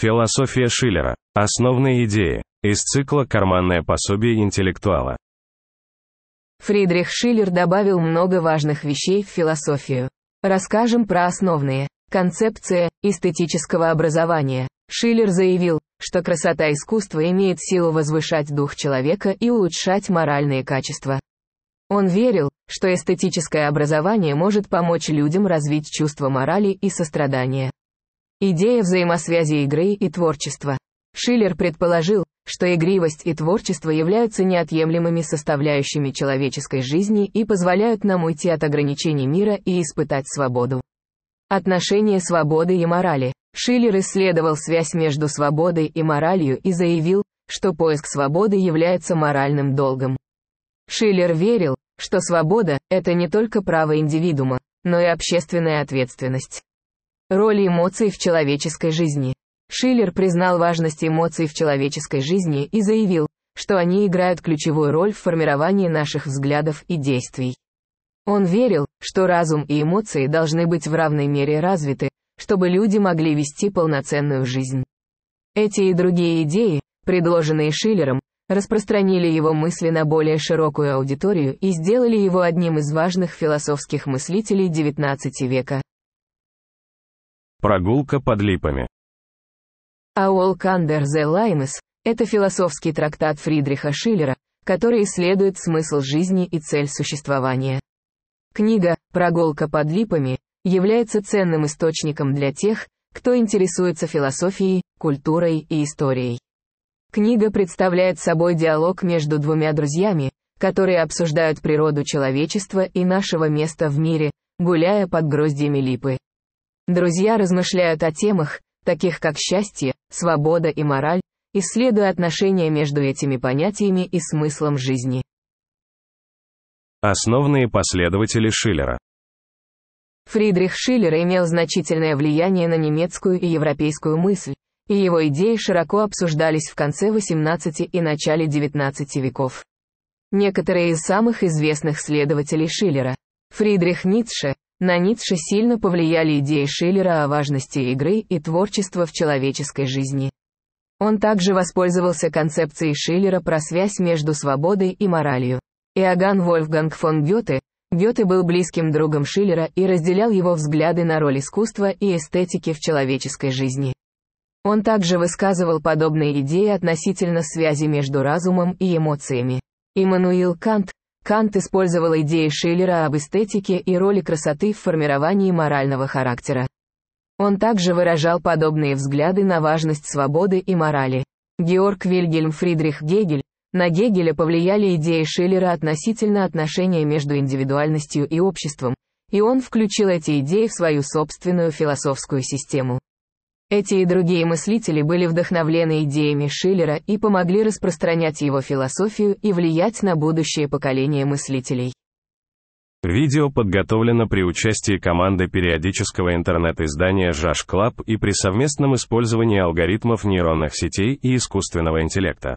Философия Шиллера. Основные идеи. Из цикла «Карманное пособие интеллектуала». Фридрих Шиллер добавил много важных вещей в философию. Расскажем про основные. Концепция эстетического образования. Шиллер заявил, что красота искусства имеет силу возвышать дух человека и улучшать моральные качества. Он верил, что эстетическое образование может помочь людям развить чувство морали и сострадания. Идея взаимосвязи игры и творчества. Шиллер предположил, что игривость и творчество являются неотъемлемыми составляющими человеческой жизни и позволяют нам уйти от ограничений мира и испытать свободу. Отношение свободы и морали. Шиллер исследовал связь между свободой и моралью и заявил, что поиск свободы является моральным долгом. Шиллер верил, что свобода – это не только право индивидуума, но и общественная ответственность. Роль эмоций в человеческой жизни. Шиллер признал важность эмоций в человеческой жизни и заявил, что они играют ключевую роль в формировании наших взглядов и действий. Он верил, что разум и эмоции должны быть в равной мере развиты, чтобы люди могли вести полноценную жизнь. Эти и другие идеи, предложенные Шиллером, распространили его мысли на более широкую аудиторию и сделали его одним из важных философских мыслителей XIX века. Прогулка под липами. А Walk Under the Limes – это философский трактат Фридриха Шиллера, который исследует смысл жизни и цель существования. Книга «Прогулка под липами» является ценным источником для тех, кто интересуется философией, культурой и историей. Книга представляет собой диалог между двумя друзьями, которые обсуждают природу человечества и нашего места в мире, гуляя под гроздьями липы. Друзья размышляют о темах, таких как счастье, свобода и мораль, исследуя отношения между этими понятиями и смыслом жизни. Основные последователи Шиллера. Фридрих Шиллер имел значительное влияние на немецкую и европейскую мысль, и его идеи широко обсуждались в конце XVIII и начале XIX веков. Некоторые из самых известных следователей Шиллера. Фридрих Ницше, на Ницше сильно повлияли идеи Шиллера о важности игры и творчества в человеческой жизни. Он также воспользовался концепцией Шиллера про связь между свободой и моралью. Иоганн Вольфганг фон Гёте, Гёте был близким другом Шиллера и разделял его взгляды на роль искусства и эстетики в человеческой жизни. Он также высказывал подобные идеи относительно связи между разумом и эмоциями. Иммануил Кант, Кант использовал идеи Шиллера об эстетике и роли красоты в формировании морального характера. Он также выражал подобные взгляды на важность свободы и морали. Георг Вильгельм Фридрих Гегель, на Гегеля повлияли идеи Шиллера относительно отношения между индивидуальностью и обществом, и он включил эти идеи в свою собственную философскую систему. Эти и другие мыслители были вдохновлены идеями Шиллера и помогли распространять его философию и влиять на будущее поколение мыслителей. Видео подготовлено при участии команды периодического интернет-издания Жаш Клаб и при совместном использовании алгоритмов нейронных сетей и искусственного интеллекта.